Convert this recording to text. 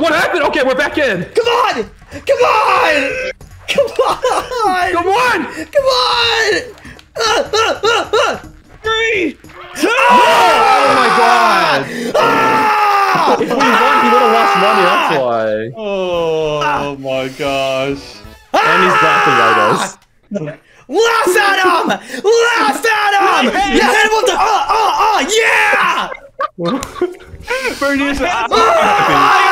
What happened? Okay, we're back in. Come on! Come on! Come on! Come on! Come on! Ah, ah, Oh my god! Ah! If we won, he would have lost money. That's ah! why. Oh my gosh. Ah! And he's laughing at us. Last at him! Last at him! Hey! You hit him with the uh uh uh yeah! Bernie's Ah!